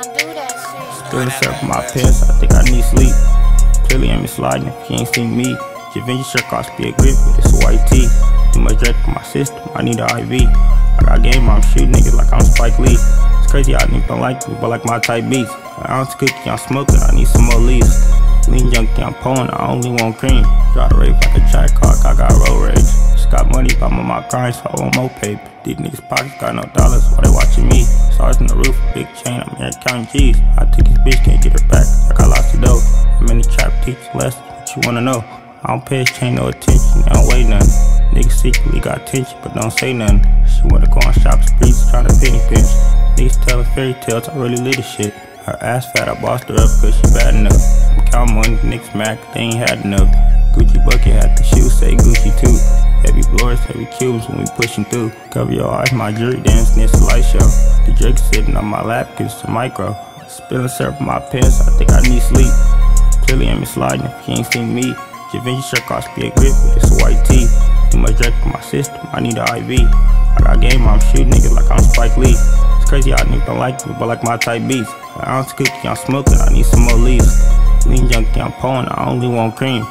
Feeling set for my pants, I think I need sleep. Clearly I'm sliding if you ain't seen me. Givenchy shirt cost be a grip, but it's a white tee. Too much drink in my system, I need an IV. I got game, I'm shooting niggas like I'm Spike Lee. It's crazy, niggas don't like me, but like my type beats. I ounce cookie, I'm smoking, I need some more leaves. Lean junkie, I'm pulling, I only want cream. Try to rape like a track cock, I got road rage. Money, I'm on my grind, so I want more paper. These niggas pockets got no dollars, why they watching me? Stars in the roof, big chain, I'm here counting G's. I took his bitch, can't get her back, I got lots of dough. How many trap teach lessons, what you wanna know? I don't pay chain no attention, I don't weigh nothing. Niggas secretly got attention, but don't say nothing. She wanna go on shop streets, try to penny pinch. Niggas telling fairy tales, I really lit this shit. Her ass fat, I bossed her up cause she bad enough. I'm counting money, niggas mad, they ain't had enough. Gucci bucket had the shoes, say Gucci too. Heavy blowers, heavy cubes when we pushing through. Cover your eyes, my jury dancing, it's a light show. The Draco sitting on my lap, cause it's a micro. Spilling syrup in my pants, I think I need sleep. Clearly I'm sliding if you ain't seen me. Givenchy shirt cost be a grip, it's a white tee. Too much drink in my system, I need an IV. I got game, I'm shooting niggas like I'm Spike Lee. It's crazy, y'all niggas don't like me, but like my type beats. An ounce cookie, I'm smoking, I need some more leaves. Lean junkie, I'm pulling, I only want cream.